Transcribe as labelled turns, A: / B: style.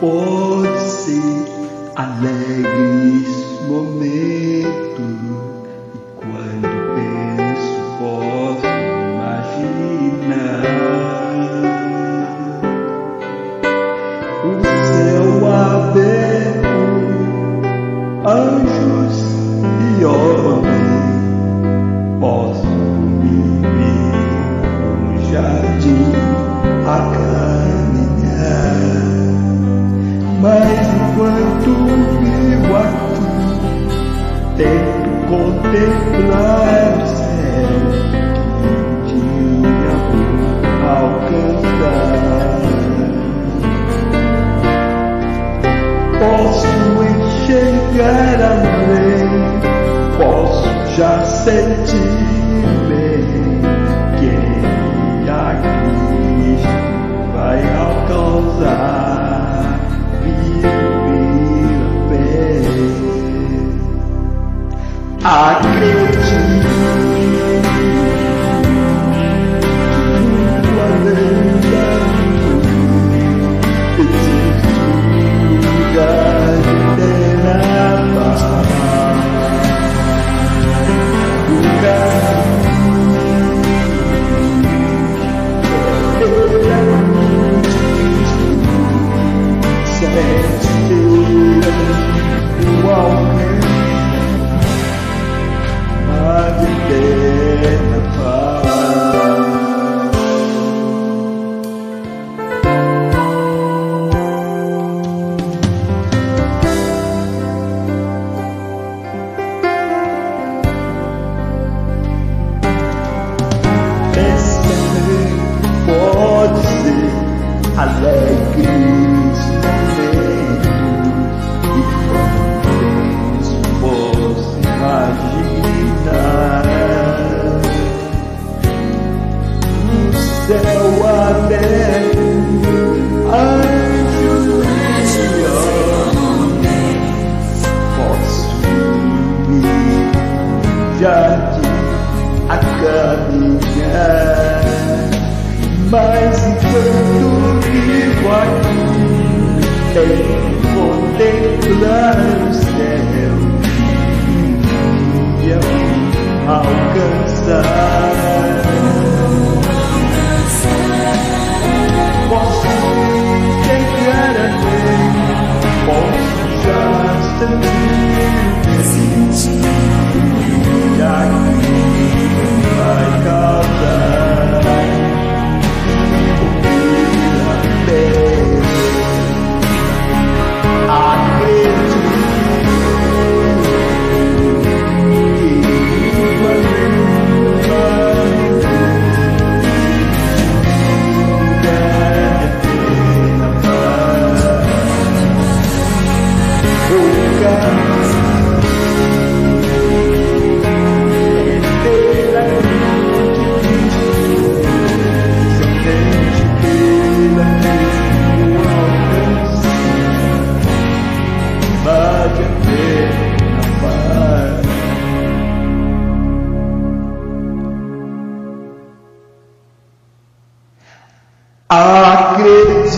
A: por enquanto vivo aqui, tento contemplar o céu que um dia vou alcançar. Posso enxergar além, posso já sentir céu aberto anjos e homens posso ir jardim a caminhar. Mas enquanto vivo aqui, tenho contemplar o céu dia vou alcançar. Acredito